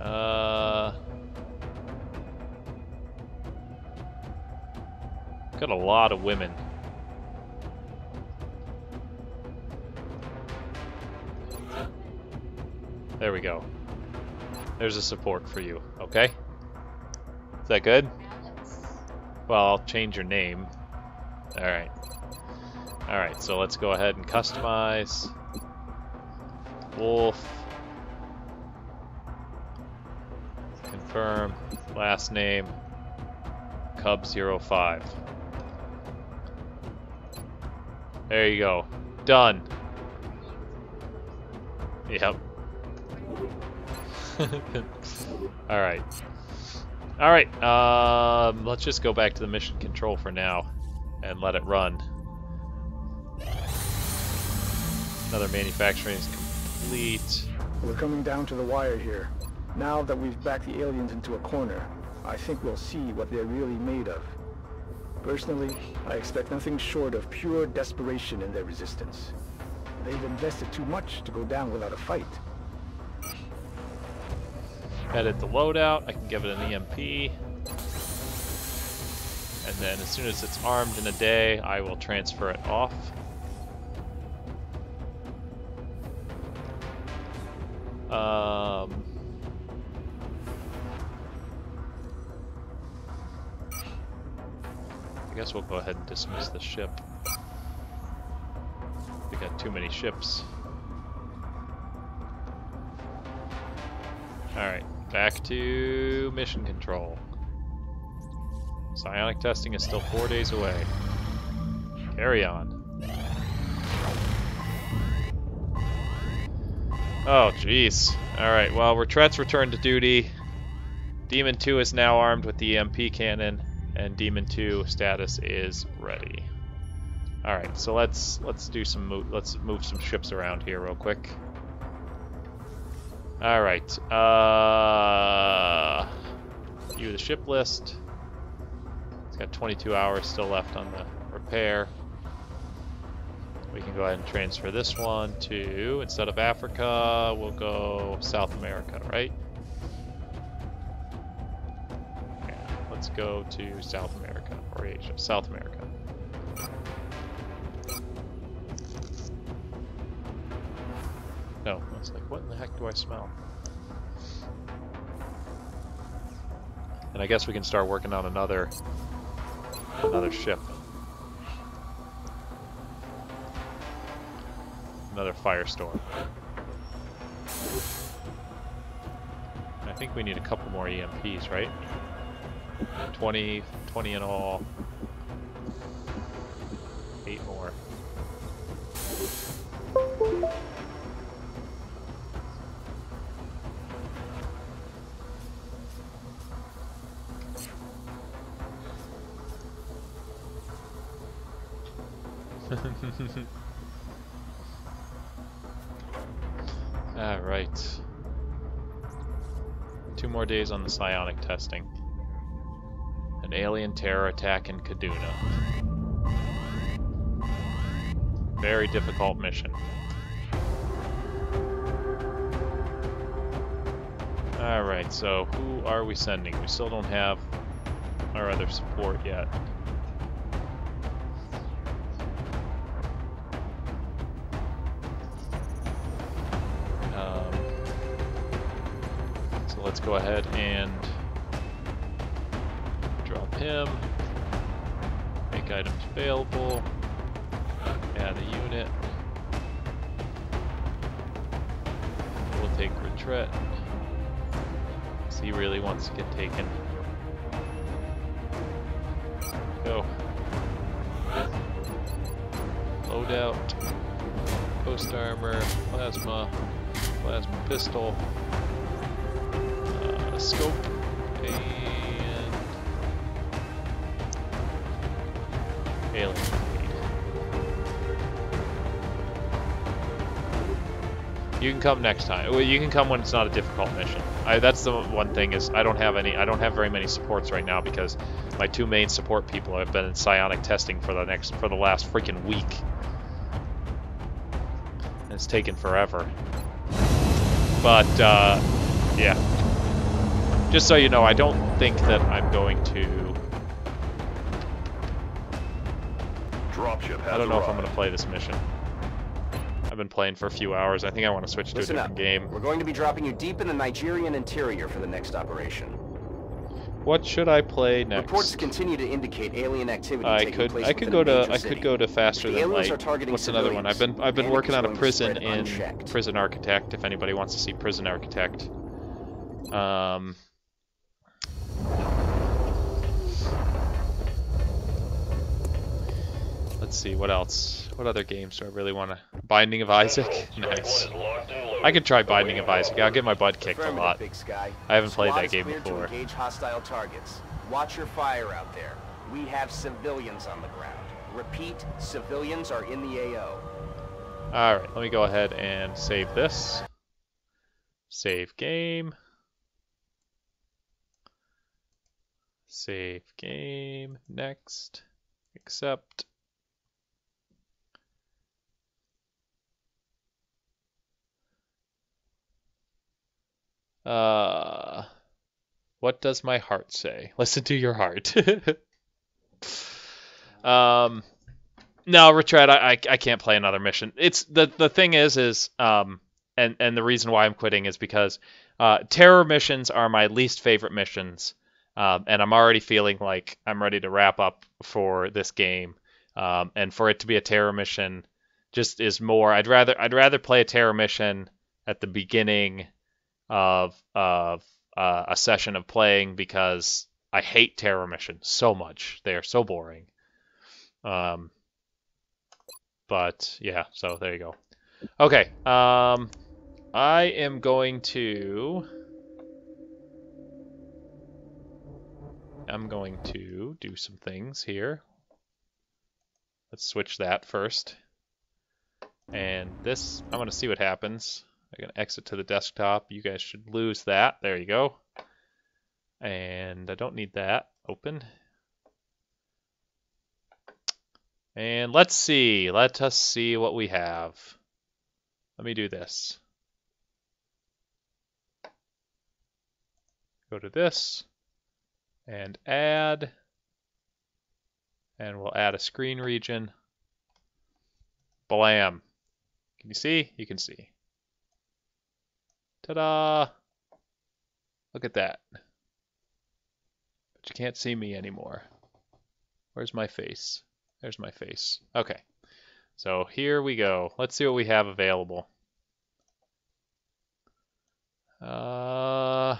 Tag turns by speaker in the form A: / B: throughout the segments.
A: Uh, got a lot of women. There we go. There's a support for you, okay? Is that good? Well, I'll change your name. Alright. Alright, so let's go ahead and customize. Wolf. Confirm. Last name. Cub05. There you go. Done. Yep. Alright. Alright, um, let's just go back to the mission control for now and let it run. Another manufacturing is complete.
B: We're coming down to the wire here. Now that we've backed the aliens into a corner, I think we'll see what they're really made of. Personally, I expect nothing short of pure desperation in their resistance. They've invested too much to go down without a fight.
A: Edit the loadout, I can give it an EMP. And then as soon as it's armed in a day, I will transfer it off. Um, I guess we'll go ahead and dismiss the ship. We got too many ships. Alright, back to mission control. Psionic testing is still four days away. Carry on. Oh, jeez. Alright, well, Retreat's returned to duty. Demon 2 is now armed with the EMP cannon, and Demon 2 status is ready. Alright, so let's let's do some move let's move some ships around here real quick. Alright, uh view the ship list. It's got 22 hours still left on the repair. We can go ahead and transfer this one to, instead of Africa, we'll go South America, right? Let's go to South America, or Asia, South America. No, I was like, what in the heck do I smell? And I guess we can start working on another, another ship. another firestorm. I think we need a couple more EMPs, right? 20, 20 in all. Eight more. Alright. Two more days on the psionic testing. An alien terror attack in Kaduna. Very difficult mission. Alright, so who are we sending? We still don't have our other support yet. Um, so let's go ahead and him. Make items available. Add a unit. We'll take retreat. he really wants to get taken. Go. Loadout. Post armor. Plasma. Plasma pistol. Uh, scope. And... You can come next time. Well, you can come when it's not a difficult mission. I, that's the one thing is I don't have any. I don't have very many supports right now because my two main support people have been in psionic testing for the next for the last freaking week. And it's taken forever. But uh, yeah, just so you know, I don't think that I'm going to...
C: Dropship has
A: I don't know if I'm going to play this mission. Been playing for a few hours. I think I want to switch to
D: Listen
A: a
D: up.
A: different game.
D: We're going to be dropping you deep in the Nigerian interior for the next operation.
A: What should I play next?
D: Reports continue to indicate alien activity
A: I
D: taking
A: could
D: place
A: I could go to I
D: city.
A: could go to faster than light. What's another one? I've been I've been working on a prison in. Prison Architect. If anybody wants to see Prison Architect, um, let's see what else. What other games do I really want to? Binding of Isaac. Nice. I could try Binding of Isaac. I'll get my butt kicked a lot. I haven't played that game before.
D: Engage hostile targets. Watch your fire out there. We have civilians on the ground. Repeat, civilians are in the AO.
A: All right, let me go ahead and save this. Save game. Save game. Next. Accept. Uh, what does my heart say? Listen to your heart. um, no, retread. I, I I can't play another mission. It's the the thing is is um and and the reason why I'm quitting is because uh terror missions are my least favorite missions. Um, and I'm already feeling like I'm ready to wrap up for this game. Um, and for it to be a terror mission just is more I'd rather I'd rather play a terror mission at the beginning of of uh, a session of playing because I hate terror missions so much. They are so boring. Um, but yeah, so there you go. Okay, um, I am going to. I'm going to do some things here. Let's switch that first. And this, I'm going to see what happens. Going to exit to the desktop. You guys should lose that. There you go. And I don't need that. Open. And let's see. Let us see what we have. Let me do this. Go to this and add. And we'll add a screen region. Blam. Can you see? You can see. Ta-da! Look at that. But you can't see me anymore. Where's my face? There's my face. Okay. So here we go. Let's see what we have available. Uh,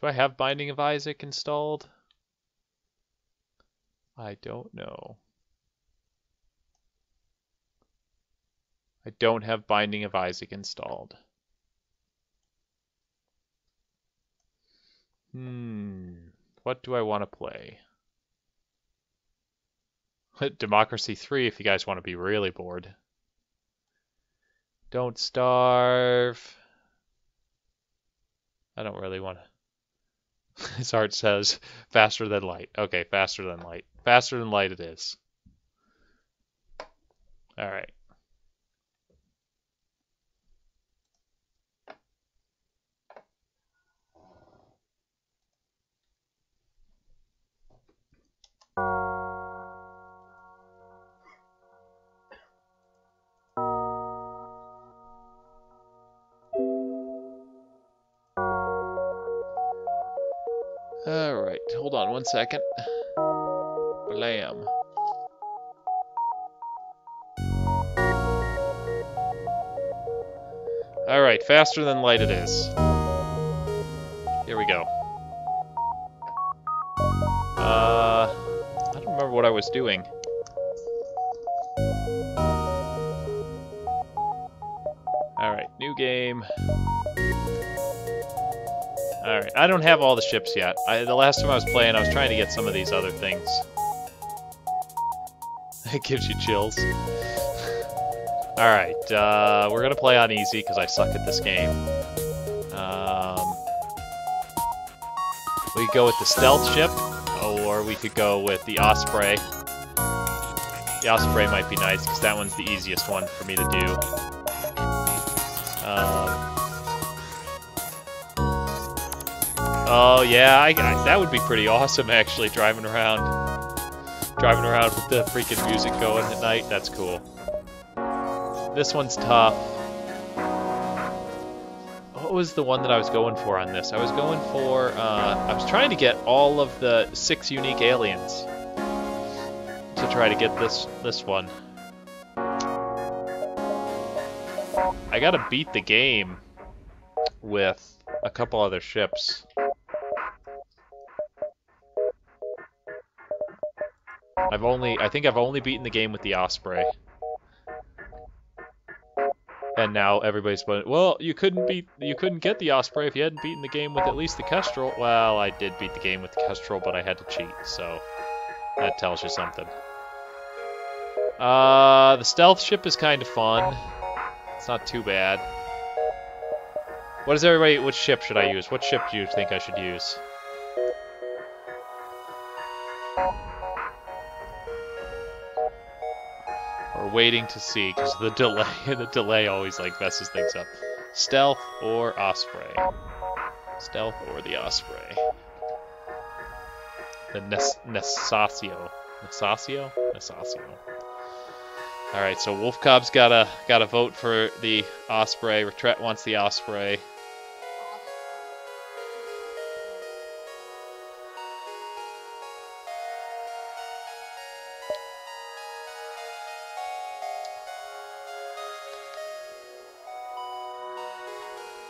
A: do I have Binding of Isaac installed? I don't know. I don't have Binding of Isaac installed. Hmm. What do I want to play? Democracy 3 if you guys want to be really bored. Don't starve. I don't really want to. His heart says faster than light. Okay, faster than light. Faster than light it is. All right. Hold on one second. Blam. All right, faster than light it is. Here we go. Uh, I don't remember what I was doing. All right, new game. Alright, I don't have all the ships yet. I, the last time I was playing, I was trying to get some of these other things. It gives you chills. Alright, uh, we're gonna play on easy because I suck at this game. Um, we could go with the stealth ship, or we could go with the Osprey. The Osprey might be nice because that one's the easiest one for me to do. Um, Oh yeah, I, I, that would be pretty awesome actually, driving around, driving around with the freaking music going at night. That's cool. This one's tough. What was the one that I was going for on this? I was going for, uh, I was trying to get all of the six unique aliens to try to get this this one. I gotta beat the game with a couple other ships. I've only, I think I've only beaten the game with the Osprey. And now everybody's well, you couldn't beat, you couldn't get the Osprey if you hadn't beaten the game with at least the Kestrel. Well, I did beat the game with the Kestrel, but I had to cheat, so that tells you something. Uh, the stealth ship is kind of fun. It's not too bad. What is everybody, which ship should I use? What ship do you think I should use? Waiting to see, because the delay, the delay always like messes things up. Stealth or Osprey? Stealth or the Osprey? The Nes. Nesasio? Nesasio. Alright, so Wolf Cub's gotta gotta vote for the Osprey. Retret wants the Osprey.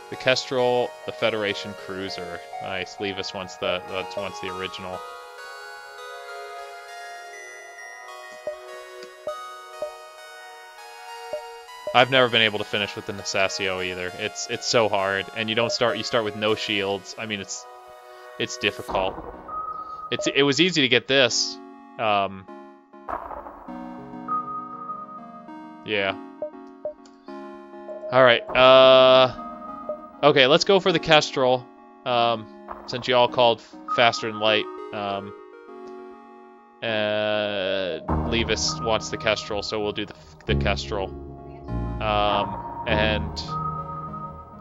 A: The Kestrel, the Federation Cruiser. Nice. Levis wants the wants the original. I've never been able to finish with the Nesasio either. It's it's so hard, and you don't start. You start with no shields. I mean, it's it's difficult. It's it was easy to get this. Um, yeah. All right. Uh. Okay, let's go for the Kestrel. Um, since you all called faster than light. Um, uh, Levis wants the Kestrel, so we'll do the, the Kestrel. Um, and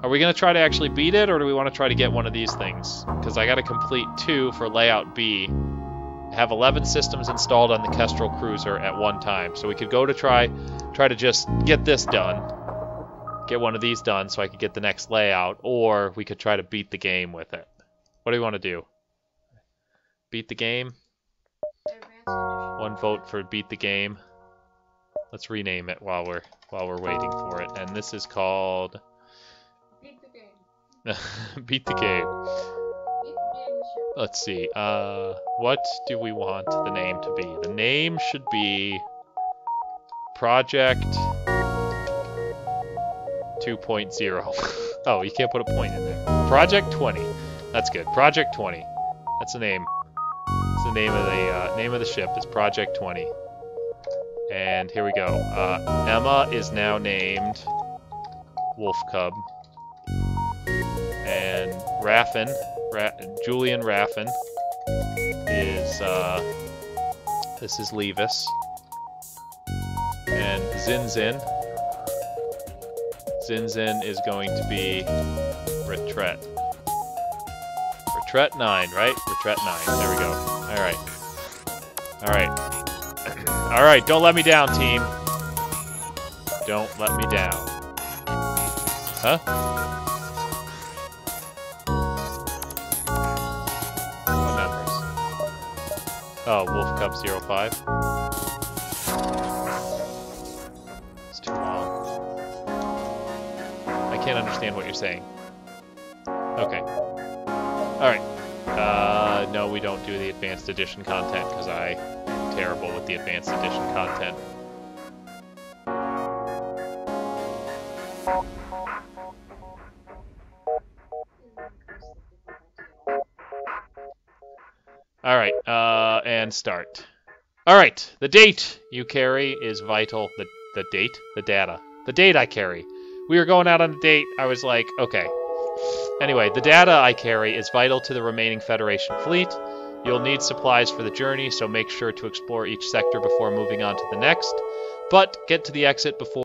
A: are we going to try to actually beat it, or do we want to try to get one of these things? Because I got to complete two for layout B. I have 11 systems installed on the Kestrel Cruiser at one time, so we could go to try, try to just get this done get one of these done so I could get the next layout, or we could try to beat the game with it. What do you want to do? Beat the game? One vote for beat the game. Let's rename it while we're while we're waiting for it. And this is called
C: Beat the game.
A: beat the game.
C: Beat the game.
A: Let's see. Uh, what do we want the name to be? The name should be Project 2.0. oh, you can't put a point in there. Project 20. That's good. Project 20. That's the name. It's the name of the uh, name of the ship. Is Project 20. And here we go. Uh, Emma is now named Wolf Cub. And Raffin, Ra Julian Raffin, is uh, this is Levis. And Zin Zin Zinzin is going to be Retret. Retret 9, right? Retret 9. There we go. Alright. Alright. Alright, don't let me down, team. Don't let me down. Huh? What numbers? Oh, Wolf Cub 05. Can't understand what you're saying. Okay. Alright. Uh, no, we don't do the Advanced Edition content, because I'm terrible with the Advanced Edition content. Alright, uh, and start. Alright, the date you carry is vital. The, the date? The data. The date I carry. We were going out on a date. I was like, okay. Anyway, the data I carry is vital to the remaining Federation fleet. You'll need supplies for the journey, so make sure to explore each sector before moving on to the next. But get to the exit before